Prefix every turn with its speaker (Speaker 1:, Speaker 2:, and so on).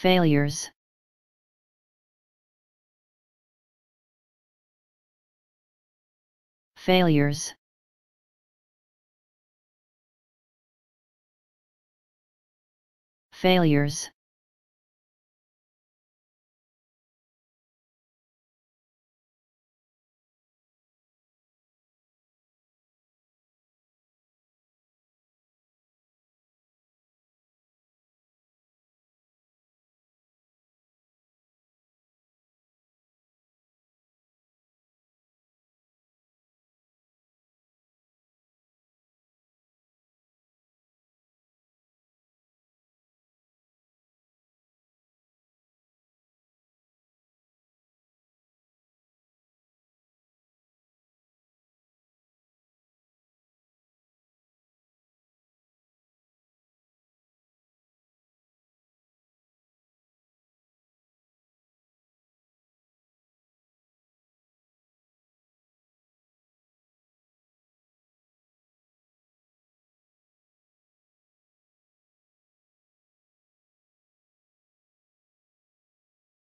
Speaker 1: failures. Failures. Failures.